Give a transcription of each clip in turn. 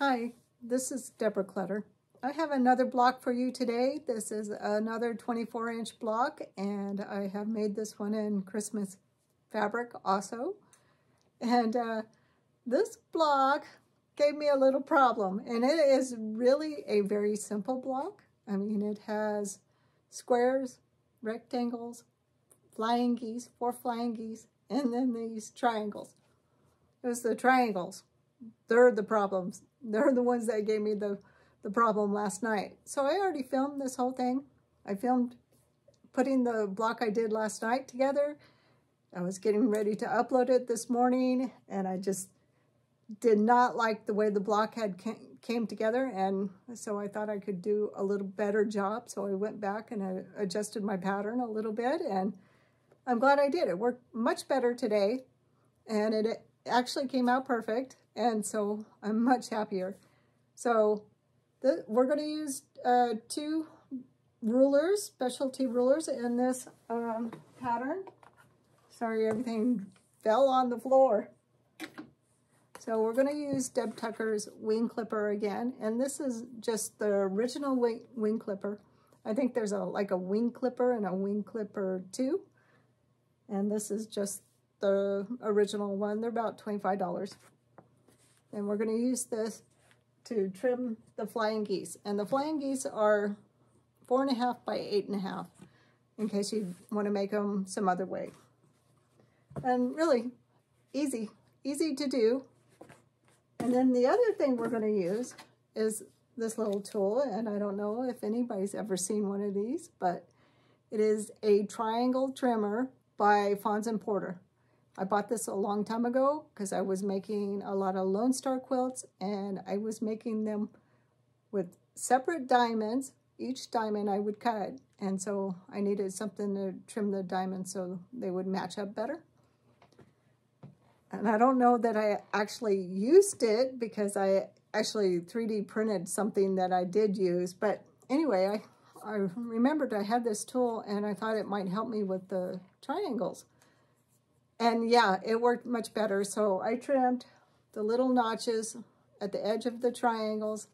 Hi, this is Deborah Clutter. I have another block for you today. This is another 24 inch block and I have made this one in Christmas fabric also. And uh, this block gave me a little problem and it is really a very simple block. I mean, it has squares, rectangles, flying geese, four flying geese, and then these triangles. It was the triangles. They're the problems. They're the ones that gave me the, the problem last night. So I already filmed this whole thing. I filmed putting the block I did last night together. I was getting ready to upload it this morning and I just did not like the way the block had came together and so I thought I could do a little better job. So I went back and I adjusted my pattern a little bit and I'm glad I did. It worked much better today and it actually came out perfect and so I'm much happier. So the, we're going to use uh, two rulers, specialty rulers in this um, pattern. Sorry, everything fell on the floor. So we're going to use Deb Tucker's wing clipper again, and this is just the original wing, wing clipper. I think there's a like a wing clipper and a wing clipper too, and this is just the original one. They're about $25. And we're going to use this to trim the flying geese. And the flying geese are four and a half by eight and a half in case you want to make them some other way. And really easy, easy to do. And then the other thing we're going to use is this little tool. And I don't know if anybody's ever seen one of these, but it is a triangle trimmer by Fons and Porter. I bought this a long time ago because I was making a lot of Lone Star quilts and I was making them with separate diamonds. Each diamond I would cut and so I needed something to trim the diamonds so they would match up better. And I don't know that I actually used it because I actually 3D printed something that I did use. But anyway, I, I remembered I had this tool and I thought it might help me with the triangles. And yeah, it worked much better. So I trimmed the little notches at the edge of the triangles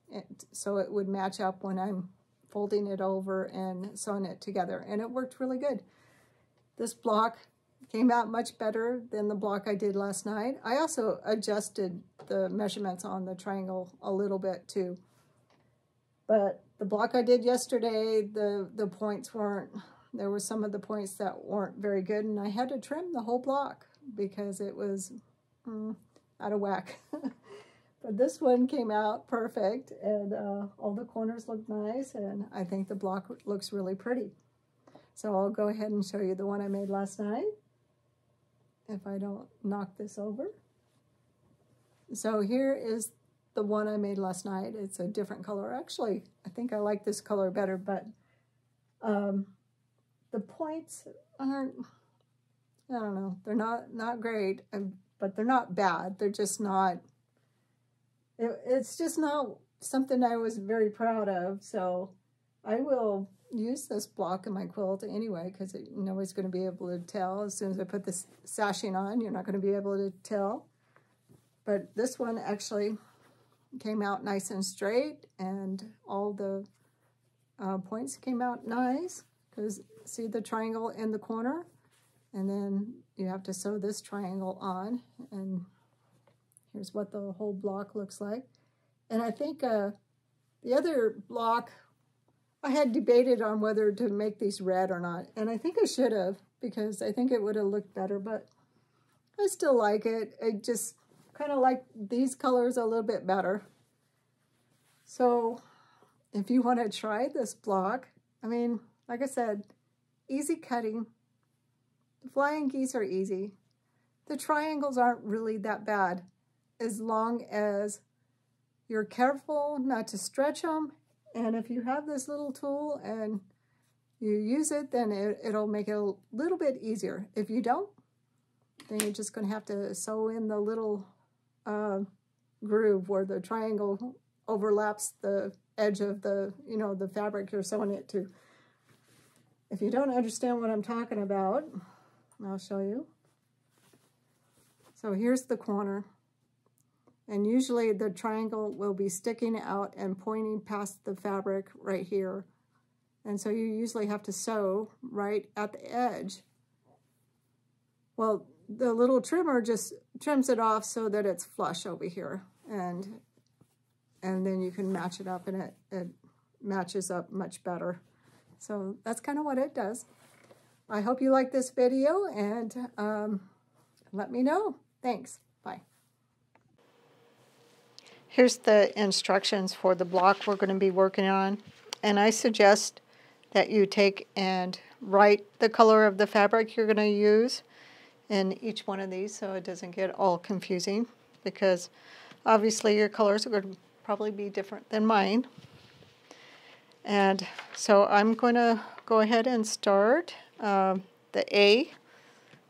so it would match up when I'm folding it over and sewing it together. And it worked really good. This block came out much better than the block I did last night. I also adjusted the measurements on the triangle a little bit too. But the block I did yesterday, the, the points weren't there were some of the points that weren't very good, and I had to trim the whole block because it was mm, out of whack. but this one came out perfect, and uh, all the corners look nice, and I think the block looks really pretty. So I'll go ahead and show you the one I made last night, if I don't knock this over. So here is the one I made last night. It's a different color. Actually, I think I like this color better, but um, the points aren't, I don't know, they're not, not great, but they're not bad. They're just not, it, it's just not something I was very proud of. So I will use this block in my quilt anyway, because nobody's going to be able to tell. As soon as I put this sashing on, you're not going to be able to tell. But this one actually came out nice and straight, and all the uh, points came out nice see the triangle in the corner? And then you have to sew this triangle on and here's what the whole block looks like. And I think uh, the other block I had debated on whether to make these red or not and I think I should have because I think it would have looked better but I still like it. I just kind of like these colors a little bit better. So if you want to try this block I mean like I said easy cutting. The flying geese are easy. The triangles aren't really that bad as long as you're careful not to stretch them. And if you have this little tool and you use it, then it, it'll make it a little bit easier. If you don't, then you're just going to have to sew in the little uh, groove where the triangle overlaps the edge of the, you know, the fabric you're sewing it to. If you don't understand what I'm talking about, I'll show you. So here's the corner. And usually the triangle will be sticking out and pointing past the fabric right here. And so you usually have to sew right at the edge. Well, the little trimmer just trims it off so that it's flush over here. And and then you can match it up and it, it matches up much better. So that's kind of what it does. I hope you like this video and um, let me know. Thanks. Bye. Here's the instructions for the block we're going to be working on. And I suggest that you take and write the color of the fabric you're going to use in each one of these so it doesn't get all confusing because obviously your colors are going to probably be different than mine. And so I'm going to go ahead and start. Uh, the A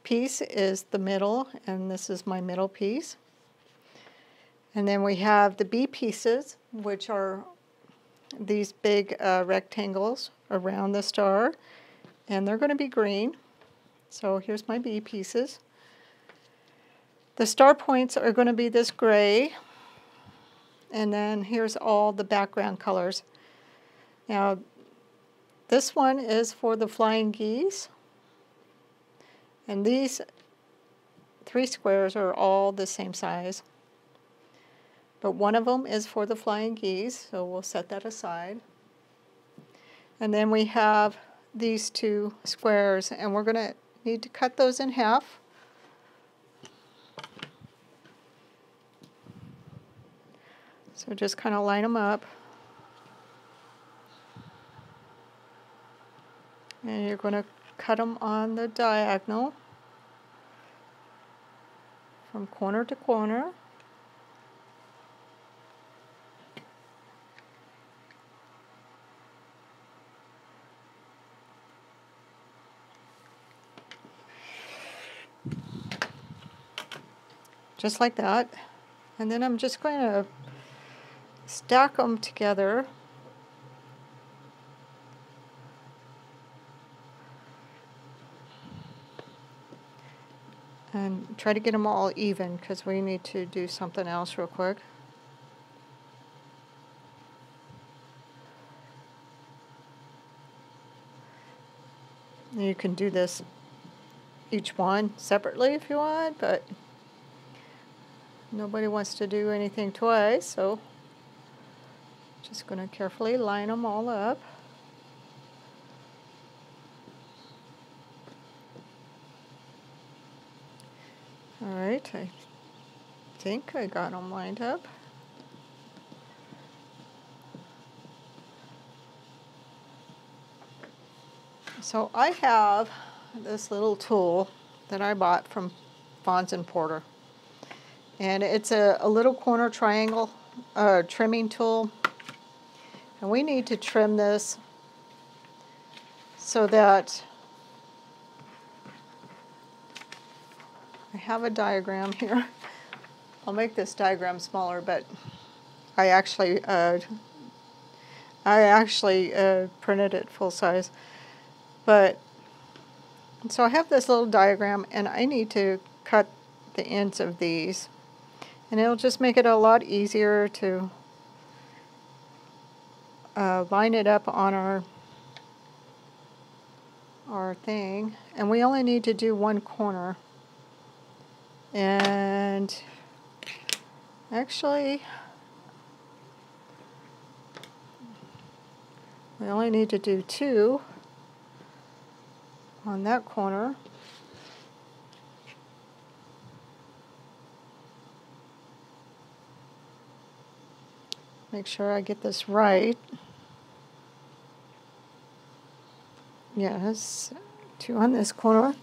piece is the middle, and this is my middle piece. And then we have the B pieces, which are these big uh, rectangles around the star, and they're going to be green. So here's my B pieces. The star points are going to be this gray, and then here's all the background colors. Now, this one is for the flying geese, and these three squares are all the same size. But one of them is for the flying geese, so we'll set that aside. And then we have these two squares, and we're going to need to cut those in half. So just kind of line them up. And you're going to cut them on the diagonal from corner to corner. just like that. And then I'm just going to stack them together. And try to get them all even because we need to do something else real quick. You can do this each one separately if you want, but Nobody wants to do anything twice, so just going to carefully line them all up. Alright, I think I got them lined up. So I have this little tool that I bought from Fons and Porter. And it's a, a little corner triangle uh, trimming tool. And we need to trim this so that I have a diagram here. I'll make this diagram smaller, but I actually uh, I actually uh, printed it full size. But so I have this little diagram, and I need to cut the ends of these. And it'll just make it a lot easier to uh, line it up on our our thing. And we only need to do one corner. And actually, we only need to do two on that corner. Make sure I get this right. Yes, two on this corner.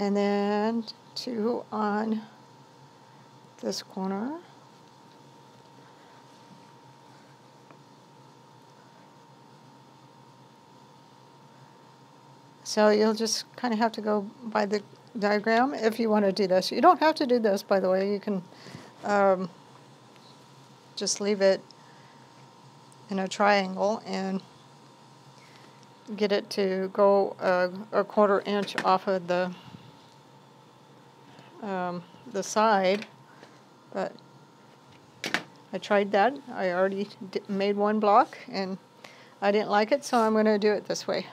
And then two on this corner. So you'll just kind of have to go by the diagram if you want to do this. You don't have to do this, by the way. You can um, just leave it in a triangle and get it to go a, a quarter inch off of the um, the side, but I tried that. I already made one block and I didn't like it, so I'm going to do it this way.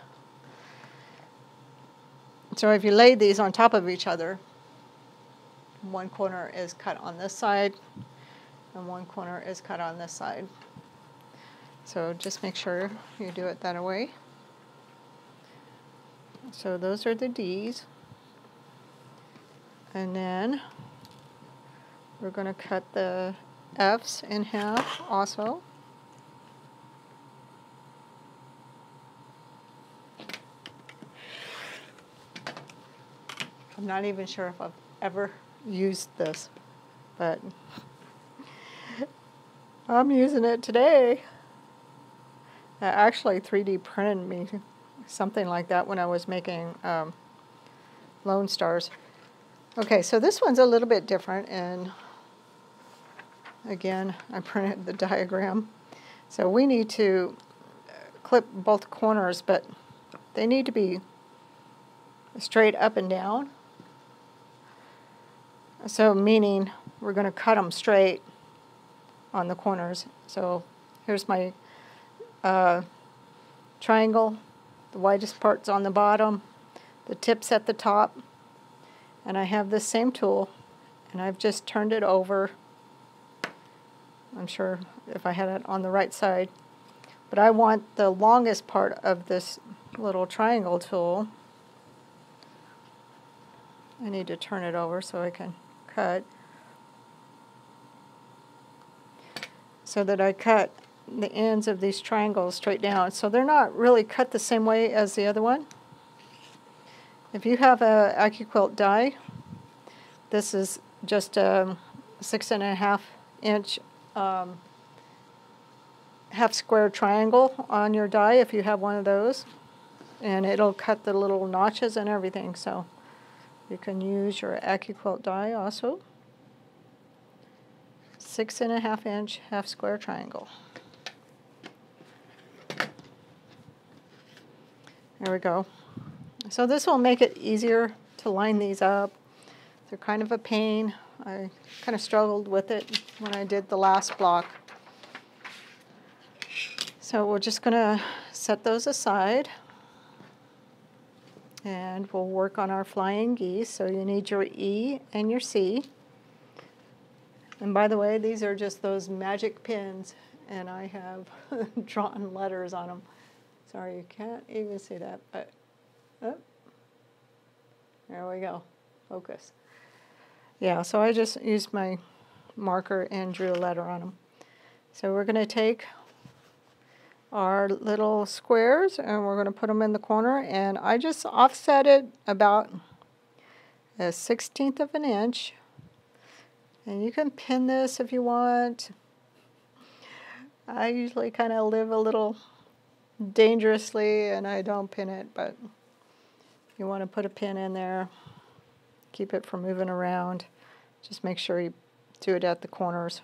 So if you lay these on top of each other, one corner is cut on this side and one corner is cut on this side. So just make sure you do it that way. So those are the D's. And then we're going to cut the F's in half also. I'm not even sure if I've ever used this, but I'm using it today. I actually 3D printed me something like that when I was making um, Lone Stars. Okay, so this one's a little bit different, and again, I printed the diagram. So we need to clip both corners, but they need to be straight up and down. So meaning we're going to cut them straight on the corners. So here's my uh, triangle. The widest part's on the bottom, the tip's at the top, and I have this same tool, and I've just turned it over. I'm sure if I had it on the right side, but I want the longest part of this little triangle tool. I need to turn it over so I can cut. So that I cut the ends of these triangles straight down. So they're not really cut the same way as the other one. If you have a AccuQuilt die, this is just a six and a half inch um, half square triangle on your die if you have one of those. And it'll cut the little notches and everything. So you can use your AccuQuilt die also. Six and a half inch half square triangle. There we go. So this will make it easier to line these up. They're kind of a pain. I kind of struggled with it when I did the last block. So we're just going to set those aside. And we'll work on our flying geese. So you need your E and your C. And by the way, these are just those magic pins. And I have drawn letters on them. Sorry, you can't even see that, but oh, there we go. Focus. Yeah, so I just used my marker and drew a letter on them. So we're going to take our little squares and we're going to put them in the corner and I just offset it about a 16th of an inch and you can pin this if you want. I usually kind of live a little dangerously and I don't pin it, but you want to put a pin in there, keep it from moving around. Just make sure you do it at the corners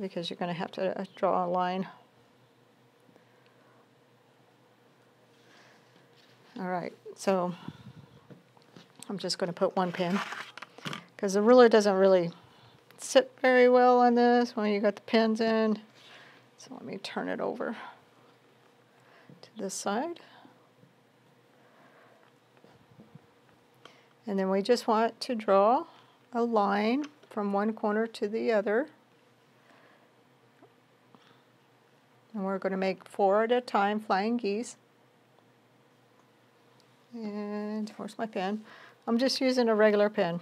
because you're going to have to uh, draw a line. All right, so I'm just going to put one pin because the ruler doesn't really sit very well on this when you got the pins in. So let me turn it over to this side. And then we just want to draw a line from one corner to the other. And we're going to make four at a time flying geese. And where's my pen? I'm just using a regular pen.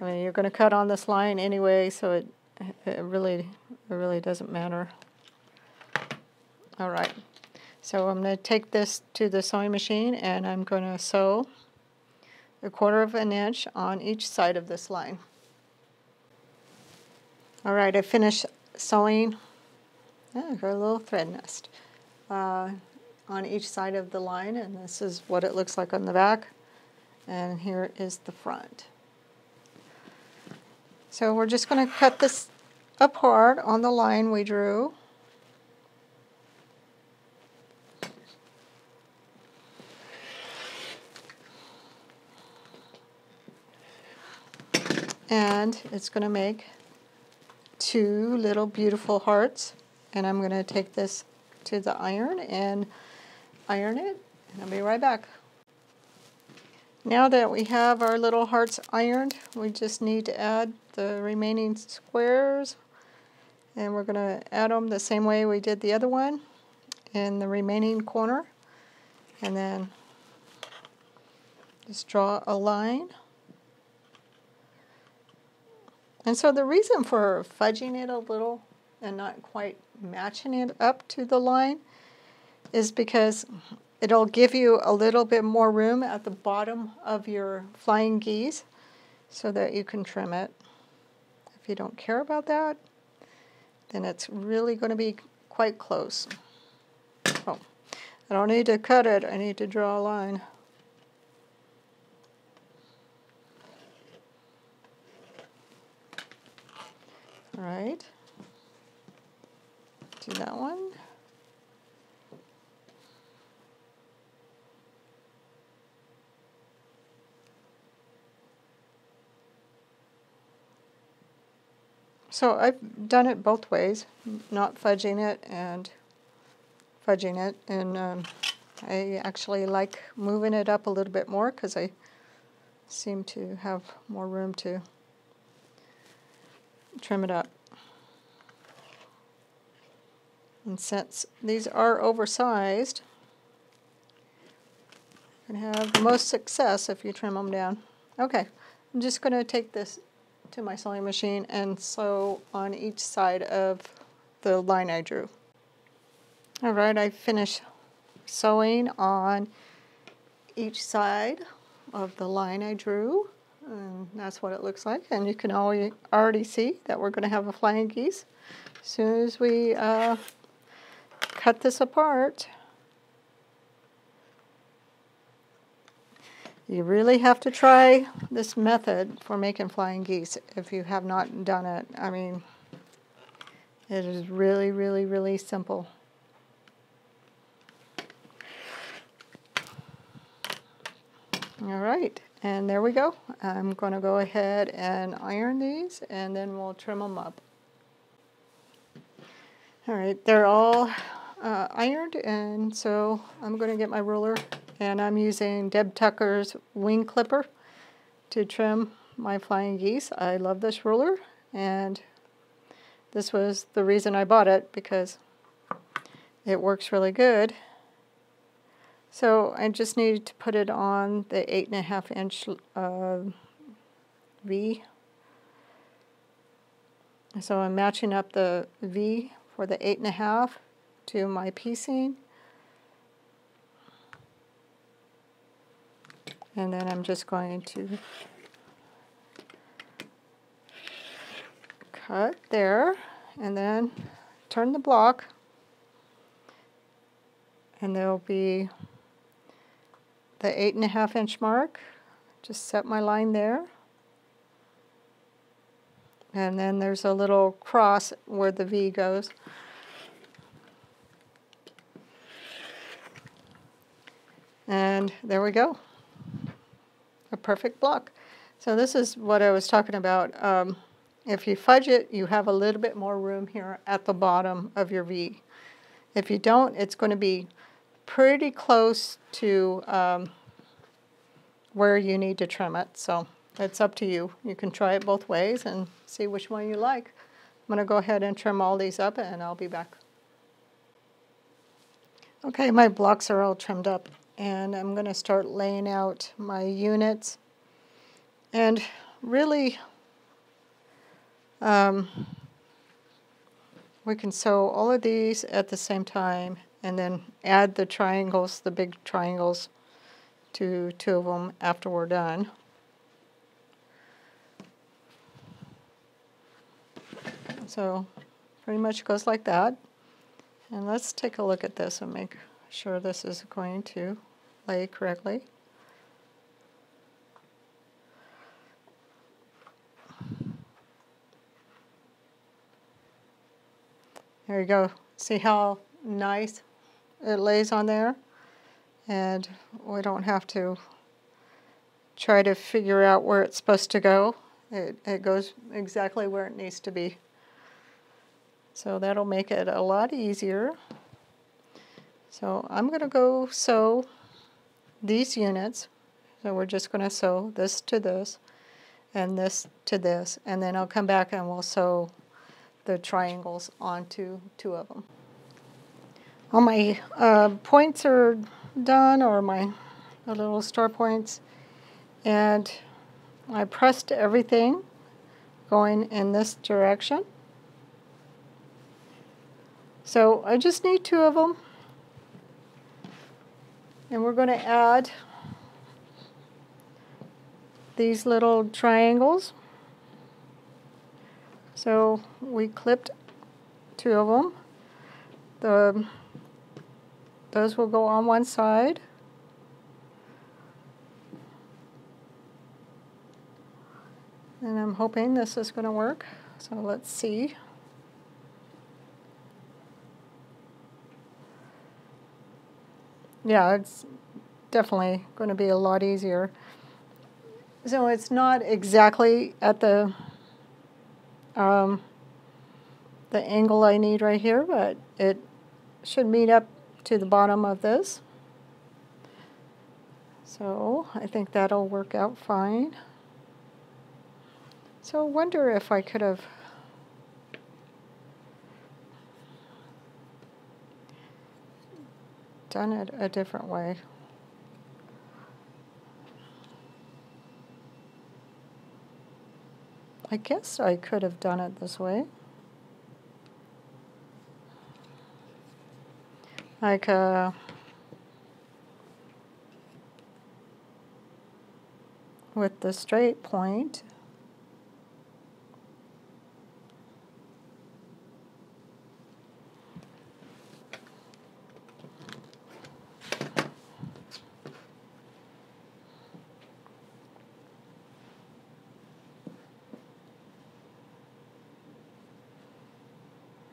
I mean, you're going to cut on this line anyway, so it it really, it really doesn't matter. All right, so I'm going to take this to the sewing machine and I'm going to sew a quarter of an inch on each side of this line. All right, I finished sewing got a little thread nest uh, on each side of the line, and this is what it looks like on the back. And here is the front. So we're just going to cut this apart on the line we drew. And it's going to make two little beautiful hearts. And I'm going to take this to the iron and iron it. And I'll be right back. Now that we have our little hearts ironed we just need to add the remaining squares. And we're going to add them the same way we did the other one in the remaining corner. And then just draw a line and so the reason for fudging it a little and not quite matching it up to the line is because it'll give you a little bit more room at the bottom of your flying geese so that you can trim it. If you don't care about that, then it's really going to be quite close. Oh, I don't need to cut it, I need to draw a line. All right. Do that one. So I've done it both ways, not fudging it and fudging it. And um, I actually like moving it up a little bit more because I seem to have more room to trim it up. And since these are oversized, you can have the most success if you trim them down. Okay, I'm just going to take this to my sewing machine and sew on each side of the line I drew. Alright, I finished sewing on each side of the line I drew. And that's what it looks like. And you can already see that we're going to have a flying geese as soon as we uh, cut this apart. You really have to try this method for making flying geese if you have not done it. I mean, it is really, really, really simple. All right, and there we go. I'm going to go ahead and iron these and then we'll trim them up. All right, they're all uh, ironed and so I'm going to get my ruler and I'm using Deb Tucker's wing clipper to trim my flying geese. I love this ruler and this was the reason I bought it because it works really good. So I just need to put it on the 8.5 inch uh, V. So I'm matching up the V for the 8.5 to my piecing. and then I'm just going to cut there and then turn the block and there'll be the eight and a half inch mark just set my line there and then there's a little cross where the V goes and there we go a perfect block. So this is what I was talking about. Um, if you fudge it, you have a little bit more room here at the bottom of your V. If you don't, it's going to be pretty close to um, where you need to trim it. So it's up to you. You can try it both ways and see which one you like. I'm going to go ahead and trim all these up and I'll be back. Okay, my blocks are all trimmed up and I'm going to start laying out my units and really um, we can sew all of these at the same time and then add the triangles, the big triangles to two of them after we're done. So pretty much goes like that. And let's take a look at this and make sure this is going to lay correctly. There you go. See how nice it lays on there? And we don't have to try to figure out where it's supposed to go. It, it goes exactly where it needs to be. So that'll make it a lot easier. So I'm going to go sew these units. So we're just going to sew this to this and this to this. And then I'll come back and we'll sew the triangles onto two of them. All my uh, points are done, or my little star points. And I pressed everything going in this direction. So I just need two of them. And we're going to add these little triangles. So we clipped two of them. The, those will go on one side. And I'm hoping this is going to work. So let's see. Yeah, it's definitely going to be a lot easier. So it's not exactly at the um, the angle I need right here, but it should meet up to the bottom of this. So I think that'll work out fine. So I wonder if I could have done it a different way. I guess I could have done it this way. Like uh, with the straight point.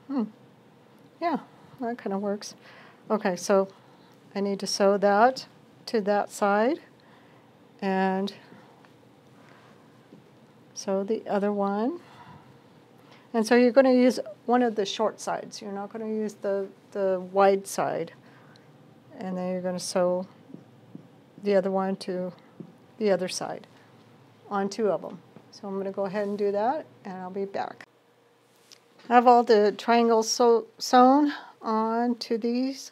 Hmm. Yeah, that kind of works. Okay, so I need to sew that to that side and sew the other one. And so you're going to use one of the short sides. You're not going to use the, the wide side. And then you're going to sew the other one to the other side on two of them. So I'm going to go ahead and do that, and I'll be back. I have all the triangles sew, sewn onto these.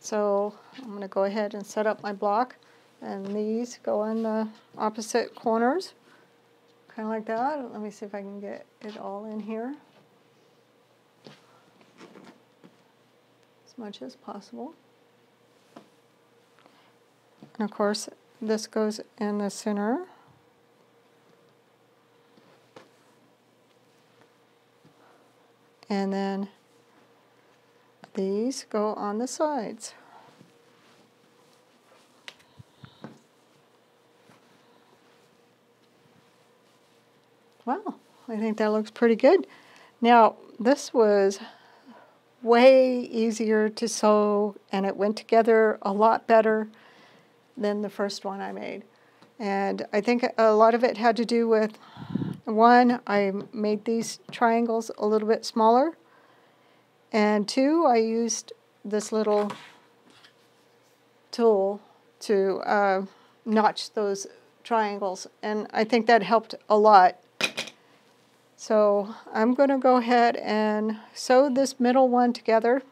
So I'm going to go ahead and set up my block. And these go in the opposite corners. Kind of like that. Let me see if I can get it all in here. As much as possible. And of course, this goes in the center. and then these go on the sides. Well, I think that looks pretty good. Now, this was way easier to sew and it went together a lot better than the first one I made. And I think a lot of it had to do with one, I made these triangles a little bit smaller. And two, I used this little tool to uh, notch those triangles. And I think that helped a lot. So I'm going to go ahead and sew this middle one together.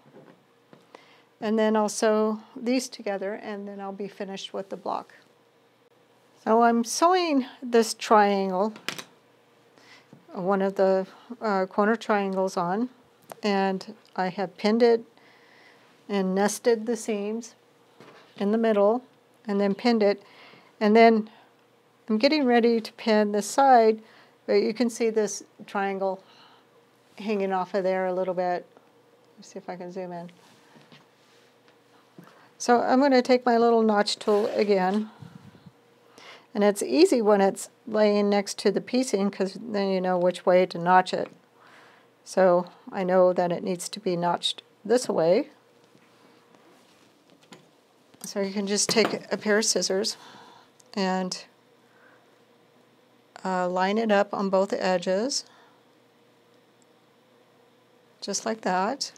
And then I'll sew these together and then I'll be finished with the block. So I'm sewing this triangle one of the uh, corner triangles on and I have pinned it and nested the seams in the middle and then pinned it and then I'm getting ready to pin the side but you can see this triangle hanging off of there a little bit. Let's see if I can zoom in. So I'm going to take my little notch tool again and it's easy when it's laying next to the piecing because then you know which way to notch it. So I know that it needs to be notched this way. So you can just take a pair of scissors and uh, line it up on both edges, just like that.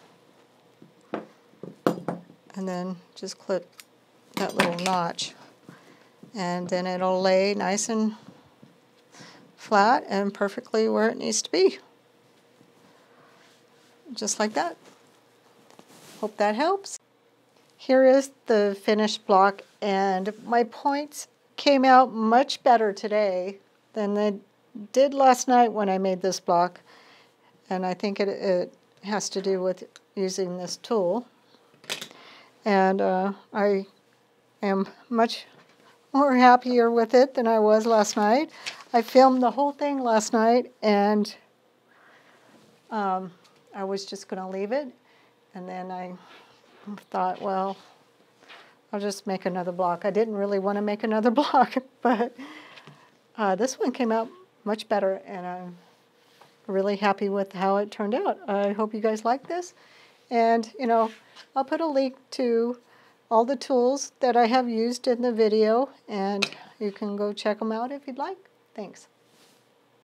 And then just clip that little notch. And then it'll lay nice and flat and perfectly where it needs to be. Just like that. Hope that helps. Here is the finished block and my points came out much better today than they did last night when I made this block. And I think it, it has to do with using this tool. And uh, I am much more happier with it than I was last night. I filmed the whole thing last night and um, I was just going to leave it. And then I thought, well, I'll just make another block. I didn't really want to make another block, but uh, this one came out much better and I'm really happy with how it turned out. I hope you guys like this. And, you know, I'll put a link to all the tools that I have used in the video and you can go check them out if you'd like. Thanks.